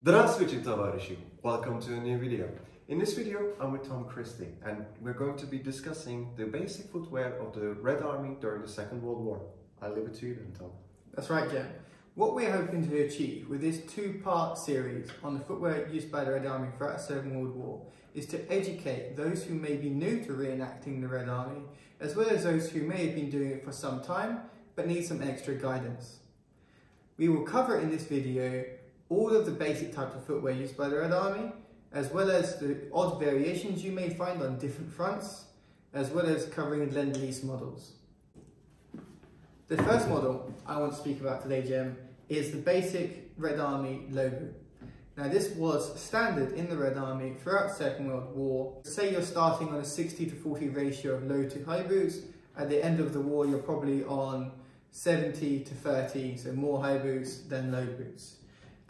Здравствуйте, товарищи! Welcome to a new video. In this video, I'm with Tom Christie, and we're going to be discussing the basic footwear of the Red Army during the Second World War. I leave it to you then, Tom. That's right, Jen. What we're hoping to achieve with this two-part series on the footwear used by the Red Army throughout the Second World War is to educate those who may be new to reenacting the Red Army, as well as those who may have been doing it for some time, but need some extra guidance. We will cover in this video all of the basic types of footwear used by the Red Army, as well as the odd variations you may find on different fronts, as well as covering Lend-Lease models. The first model I want to speak about today, Jem, is the basic Red Army logo. Now this was standard in the Red Army throughout the Second World War. Say you're starting on a 60 to 40 ratio of low to high boots, at the end of the war you're probably on 70 to 30, so more high boots than low boots.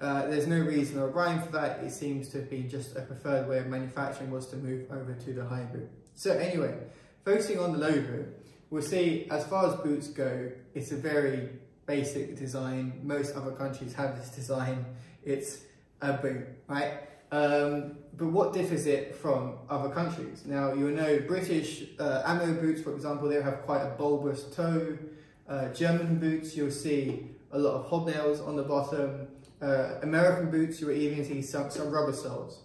Uh, there's no reason or rhyme for that. It seems to have been just a preferred way of manufacturing was to move over to the high boot. So anyway, focusing on the low boot, we'll see as far as boots go, it's a very basic design. Most other countries have this design. It's a boot, right? Um, but what differs it from other countries? Now, you'll know British uh, ammo boots, for example, they have quite a bulbous toe. Uh, German boots, you'll see a lot of hobnails on the bottom. Uh, American boots, you will even see some, some rubber soles.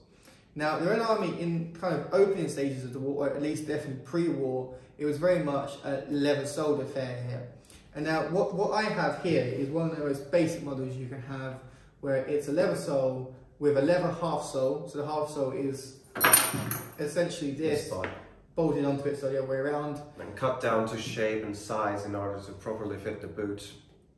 Now, the Red Army, in kind of opening stages of the war, or at least definitely pre-war, it was very much a leather-soled affair here. And now, what, what I have here is one of the most basic models you can have, where it's a leather sole with a leather half sole. So the half sole is essentially this, this bolted onto it so the other way around. And cut down to shape and size in order to properly fit the boot.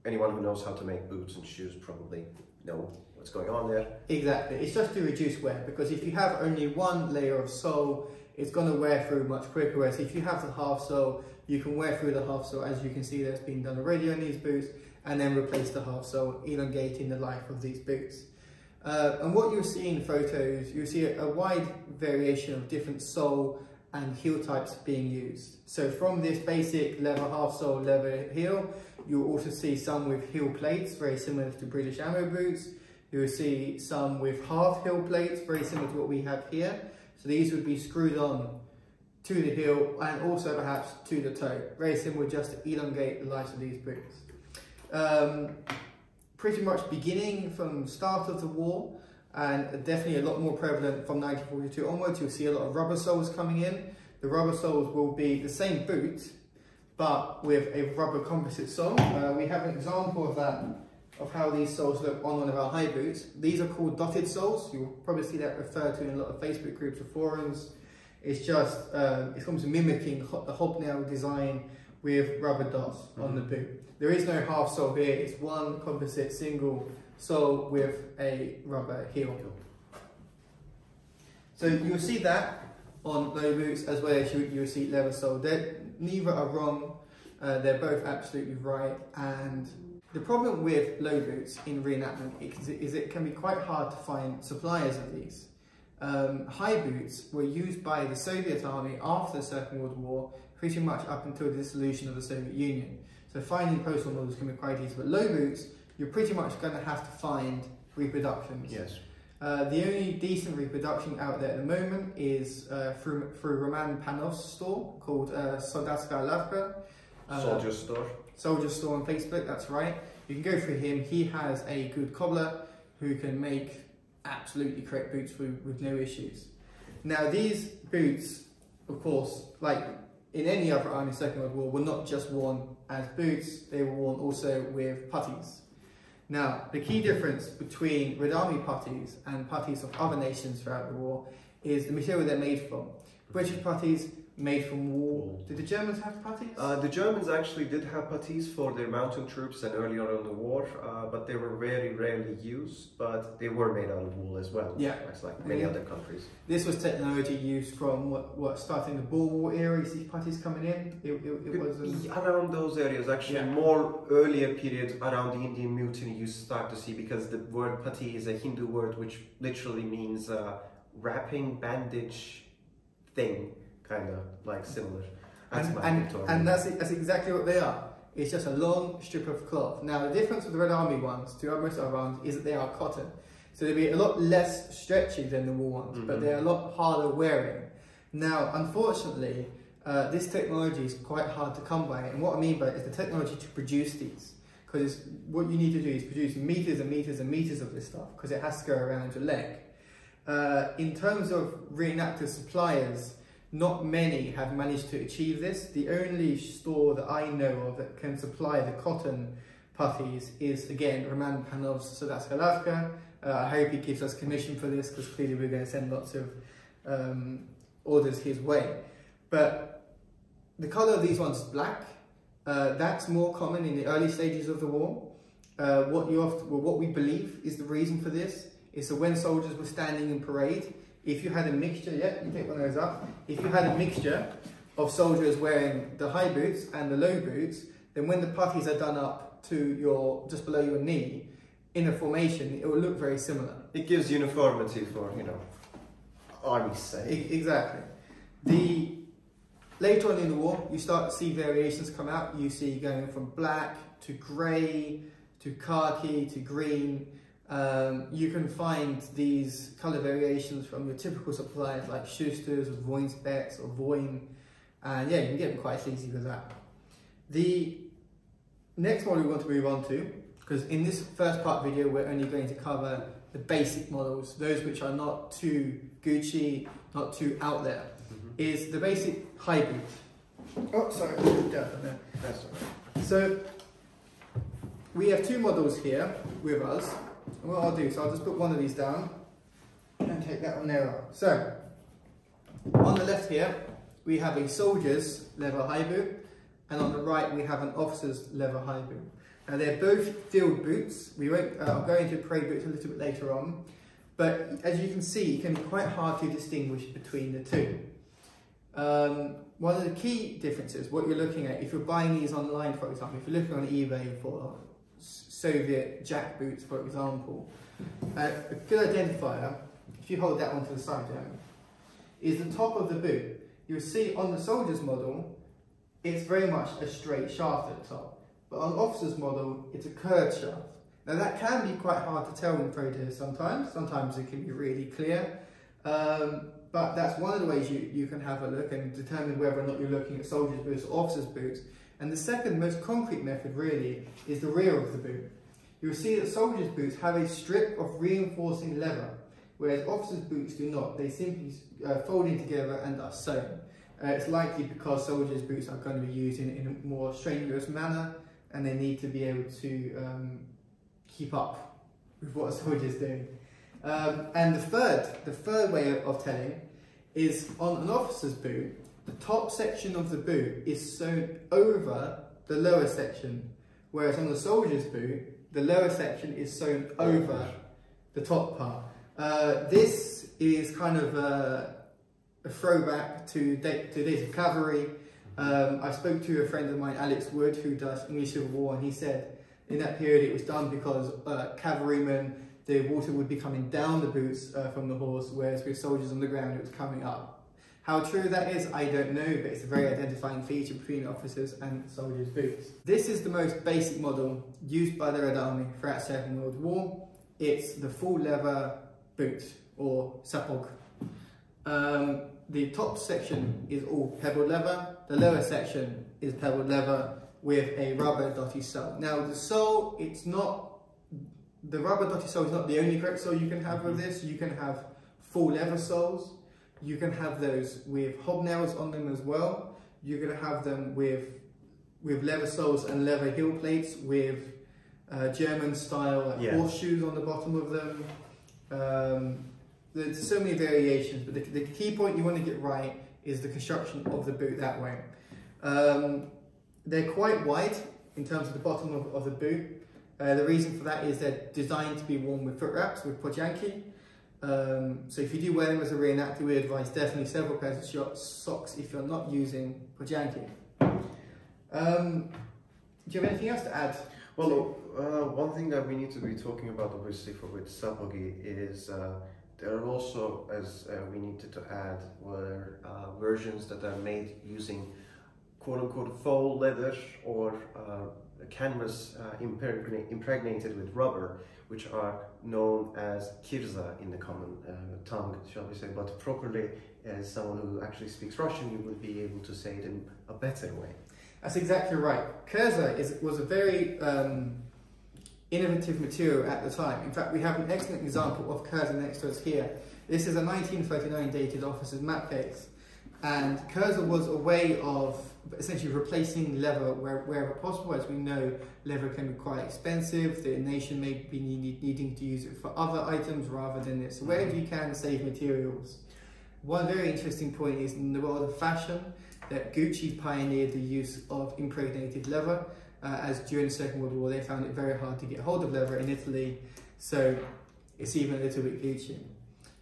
Anyone who knows how to make boots and shoes probably know what's going on there. Exactly, it's just to reduce wear because if you have only one layer of sole, it's going to wear through much quicker. Whereas if you have the half sole, you can wear through the half sole as you can see that's been done already on these boots and then replace the half sole, elongating the life of these boots. Uh, and what you'll see in photos, you'll see a, a wide variation of different sole and heel types being used. So from this basic leather half sole leather heel, you'll also see some with heel plates, very similar to British ammo boots. You'll see some with half heel plates, very similar to what we have here. So these would be screwed on to the heel and also perhaps to the toe. Very similar just to elongate the life of these boots. Um, pretty much beginning from start of the war and definitely a lot more prevalent from 1942 onwards. You'll see a lot of rubber soles coming in. The rubber soles will be the same boot, but with a rubber composite sole. Uh, we have an example of that, of how these soles look on one of our high boots. These are called dotted soles. You'll probably see that referred to in a lot of Facebook groups or forums. It's just, uh, it's almost mimicking the hobnail design with rubber dots mm -hmm. on the mm-hmm. boot. There is no half sole here, it's one composite single sole with a rubber heel. So you'll see that on low boots as well as you, you'll see leather sole. They're, neither are wrong, uh, they're both absolutely right. And the problem with low boots in reenactment is, is it can be quite hard to find suppliers of these. Um, high boots were used by the Soviet army after the Second World War pretty much up until the dissolution of the Soviet Union. So finding postal models can be quite easy, but low boots, you're pretty much going to have to find reproductions. Yes. Uh, the only decent reproduction out there at the moment is uh, through, through Roman Panov's store called uh, Soldatska Lavka. Uh, Soldier Store. Soldier Store on Facebook, that's right. You can go through him. He has a good cobbler who can make absolutely correct boots with, with no issues. Now these boots, of course, like in any other army Second World War, were not just worn as boots, they were worn also with puttees. Now, the key difference between Red Army puttees and puttees of other nations throughout the war is the material they're made from. British puttees made from wool. Did the Germans have puttees? Uh, the Germans actually did have puttees for their mountain troops and earlier on in the war, uh, but they were very rarely used, but they were made out of wool as well. Yeah. It's like many other countries. This was technology used from what, what starting the Boer War era, you see puttees coming in? It, it, it was Around those areas, actually yeah. more earlier periods around the Indian Mutiny you start to see because the word putty is a Hindu word which literally means uh, wrapping bandage thing kind of like similar. That's and, and, and that's, that's exactly what they are. It's just a long strip of cloth. Now the difference with the Red Army ones to most other ones is that they are cotton. So they'll be a lot less stretchy than the wool ones, but Mhm. they're a lot harder wearing. Now, unfortunately, uh, this technology is quite hard to come by, and what I mean by it is the technology to produce these. Because what you need to do is produce meters and meters and meters of this stuff, because it has to go around your leg. Uh, in terms of reenactor suppliers, not many have managed to achieve this. The only store that I know of that can supply the cotton puttees is again Roman Panov's Soldatska Lavka. Uh, I hope he gives us commission for this because clearly we're going to send lots of um, orders his way. But the colour of these ones is black. Uh, that's more common in the early stages of the war. Uh, what you often, well, what we believe is the reason for this is that when soldiers were standing in parade, if you had a mixture, yeah, you take one of those up. If you had a mixture of soldiers wearing the high boots and the low boots, then when the puttees are done up to your just below your knee in a formation, it will look very similar. It gives uniformity for, you know, army's sake. E- exactly. The later on in the war, you start to see variations come out. You see going from black to grey to khaki to green. Um, you can find these colour variations from your typical suppliers like Schuster's or Voinspex or Voin. And yeah, you can get them quite easy with that. The next model we want to move on to, because in this first part video, we're only going to cover the basic models, those which are not too Gucci, not too out there, Mhm. is the basic boot. Oh, sorry. That's all right. So we have two models here with us. And what I'll do so I'll just put one of these down and take that one there. So on the left here we have a soldier's leather high boot and on the right we have an officer's leather high boot. Now they're both field boots. We won't, uh, I'll go into parade boots a little bit later on. But as you can see, it can be quite hard to distinguish between the two. Um, one of the key differences, what you're looking at, if you're buying these online, for example, if you're looking on eBay for Soviet jack boots, for example, uh, a good identifier, if you hold that one to the side, yeah, is the top of the boot. You'll see on the soldier's model, it's very much a straight shaft at the top. But on officer's model, it's a curved shaft. Now that can be quite hard to tell in photos sometimes. Sometimes it can be really clear. Um, but that's one of the ways you, you can have a look and determine whether or not you're looking at soldier's boots or officer's boots. And the second most concrete method really is the rear of the boot. You'll see that soldier's boots have a strip of reinforcing leather, whereas officer's boots do not. They simply uh, fold in together and are sewn. Uh, it's likely because soldiers' boots are going to be used in, in a more strenuous manner and they need to be able to um, keep up with what a soldier's doing. Um, and the third, the third way of, of telling is on an officer's boot, the top section of the boot is sewn over the lower section, whereas on the soldier's boot, the lower section is sewn over the top part. Uh, this is kind of a, a throwback to, to days of cavalry. Um, I spoke to a friend of mine, Alex Wood, who does English Civil War, and he said in that period it was done because uh, cavalrymen, the water would be coming down the boots uh, from the horse, whereas with soldiers on the ground it was coming up. How true that is, I don't know, but it's a very identifying feature between officers and soldiers' boots. This is the most basic model used by the Red Army throughout the Second World War. It's the full leather boot, or sapog. Um, the top section is all pebbled leather, the lower section is pebbled leather with a rubber dotty sole. Now the sole, it's not, the rubber dotty sole is not the only correct sole you can have with this. You can have full leather soles, you can have those with hobnails on them as well. You're going to have them with with leather soles and leather heel plates with uh, German style like Yeah. horseshoes on the bottom of them. Um, there's so many variations, but the, the key point you want to get right is the construction of the boot that way. Um, they're quite wide in terms of the bottom of, of the boot. Uh, the reason for that is they're designed to be worn with foot wraps, with portyanki. Um, so if you do wear them as a reenactor, we advise definitely several pairs of socks if you're not using portyanki. Um, do you have anything else to add? Well, uh, one thing that we need to be talking about, obviously, for with Sapogi is uh, there are also, as uh, we needed to add, were uh, versions that are made using quote unquote faux leather or uh, canvas uh, impregnated with rubber, which are known as kirza in the common uh, tongue, shall we say, but properly as someone who actually speaks Russian, you would be able to say it in a better way. That's exactly right. Kirza is, was a very um, innovative material at the time. In fact, we have an excellent example of Kirza next to us here. This is a 1939 dated officer's map case. And Kirza was a way of essentially replacing leather where, wherever possible. As we know, leather can be quite expensive. The nation may be need, needing to use it for other items rather than this. So wherever you can save materials. One very interesting point is in the world of fashion that Gucci pioneered the use of impregnated leather uh, as during the Second World War they found it very hard to get hold of leather in Italy. So it's even a little bit Gucci.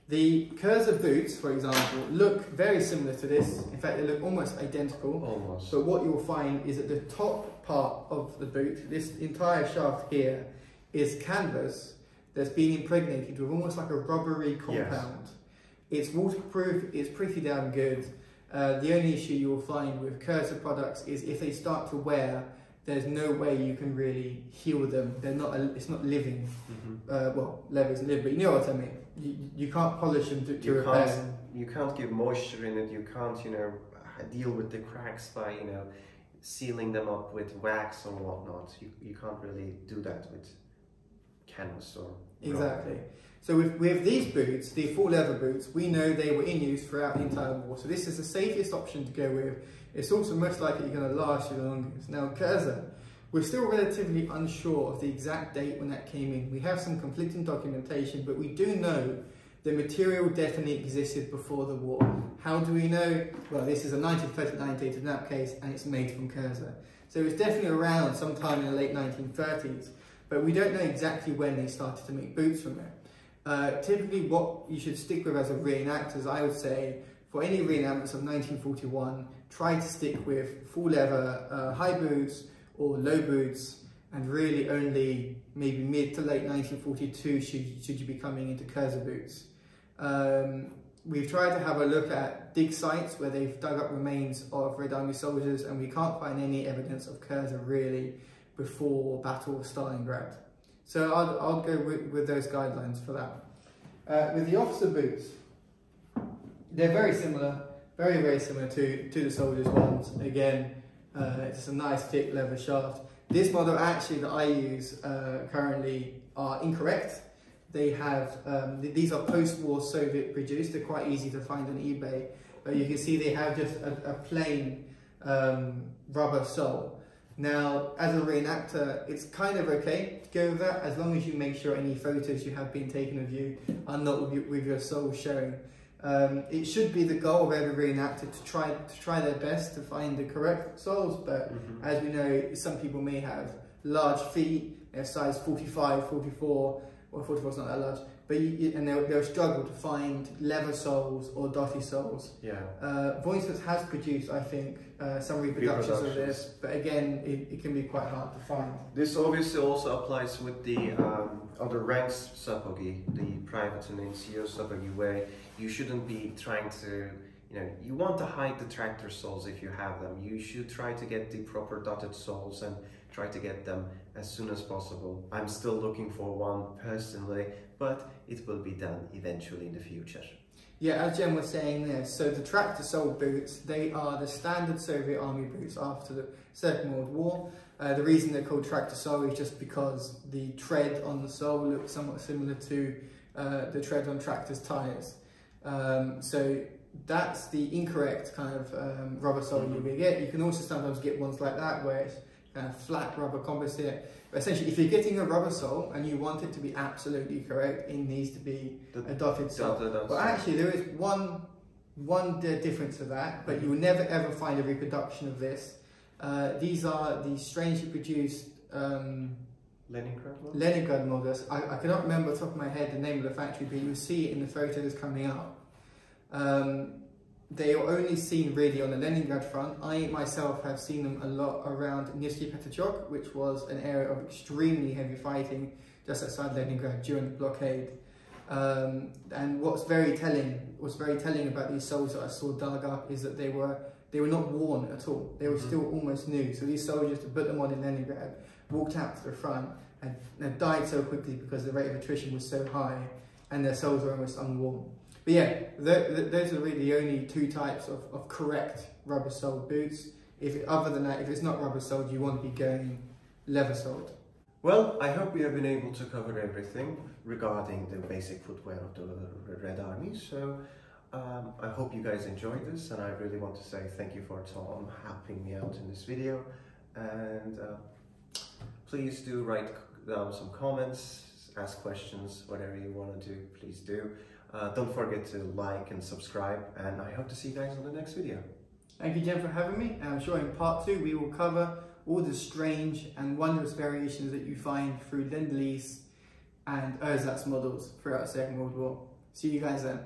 The Kirza boots, for example, look very similar to this. In fact, they look almost identical. Almost. But what you'll find is that the top part of the boot, this entire shaft here, is canvas that's been impregnated with almost like a rubbery compound. Yes. It's waterproof, it's pretty damn good. Uh, the only issue you'll find with Kirza products is if they start to wear, there's no way you can really heal them. They're not. A, it's not living. Mm-hmm. Uh, well, leather isn't living, but you know what I mean. You, you can't polish them to, to you repair. Can't, you can't give moisture in it. You can't, you know, deal with the cracks by, you know, sealing them up with wax or whatnot. You, you can't really do that with canvas or exactly. So with, with these boots, the full leather boots, we know they were in use throughout the entire war. So this is the safest option to go with it's also most likely going to last you the longest. Now, Kirza, we're still relatively unsure of the exact date when that came in. We have some conflicting documentation, but we do know the material definitely existed before the war. How do we know? Well, this is a 1939 dated map case and it's made from Kirza. So it was definitely around sometime in the late 1930s, but we don't know exactly when they started to make boots from it. Uh, typically, what you should stick with as a reenactor, I would say, for any reenactments of 1941, try to stick with full leather uh, high boots or low boots and really only maybe mid to late 1942 should, should you be coming into Kirza boots. Um, we've tried to have a look at dig sites where they've dug up remains of Red Army soldiers and we can't find any evidence of Kirza really before Battle of Stalingrad. So I'll, I'll go with, with those guidelines for that. Uh, with the officer boots, they're very similar very, very similar to, to the Soldiers ones. Again, uh, it's a nice thick leather shaft. This model actually that I use uh, currently are incorrect. They have, um, th these are post-war Soviet produced, they're quite easy to find on eBay. But you can see they have just a, a plain um, rubber sole. Now, as a reenactor, it's kind of okay to go with that as long as you make sure any photos you have been taken of you are not with your, with your sole showing. Um, it should be the goal of every reenactor to try to try their best to find the correct soles, but mm-hmm. as we know, some people may have large feet, they're size 45, 44, or 44 is not that large, but you, and they'll, they'll struggle to find leather soles or dotty soles. Yeah. Uh, Voices has produced, I think, uh, some reproductions, reproductions, of this, but again, it, it, can be quite hard to find. This obviously also applies with the um, other ranks sapogi, the private and NCO sapogi, where you shouldn't be trying to you know, you want to hide the tractor soles if you have them. You should try to get the proper dotted soles and try to get them as soon as possible. I'm still looking for one personally, but it will be done eventually in the future. Yeah, as Jen was saying there, so the tractor sole boots, they are the standard Soviet army boots after the Second World War. Uh, the reason they're called tractor sole is just because the tread on the sole looks somewhat similar to uh, the tread on tractors' tyres. Um, so that's the incorrect kind of um, rubber sole mm -hmm. you will get. You can also sometimes get ones like that where it's kind of flat rubber composite. But essentially, if you're getting a rubber sole and you want it to be absolutely correct, it needs to be the a dotted sole. But actually, there is one one difference to that, but you will never ever find a reproduction of this. Uh, these are the strangely produced um, Leningrad models? Leningrad models. I, I cannot remember off the top of my head the name of the factory, but you'll see it in the photo that's coming up. Um, they are only seen really on the Leningrad front. I myself have seen them a lot around Nevsky Pyatachok, which was an area of extremely heavy fighting just outside Leningrad during the blockade. Um, and what's very telling, what's very telling about these soles that I saw dug up is that they were they were not worn at all. They were mm -hmm. still almost new. So these soldiers, to put them on in Leningrad, walked out to the front and, had died so quickly because the rate of attrition was so high and their souls were almost unworn. But yeah, th- th- those are really the only two types of, of correct rubber soled boots. If other than that, if it's not rubber soled, you want to be going leather soled. Well, I hope we have been able to cover everything regarding the basic footwear of the Red Army. So um, I hope you guys enjoyed this, and I really want to say thank you for Tom helping me out in this video. And uh, please do write down some comments, ask questions, whatever you want to do, please do. Uh, don't forget to like and subscribe, and I hope to see you guys on the next video. Thank you, Jen, for having me. And I'm sure in part two we will cover all the strange and wondrous variations that you find through Lend Lease and Ersatz models throughout Second World War. See you guys then.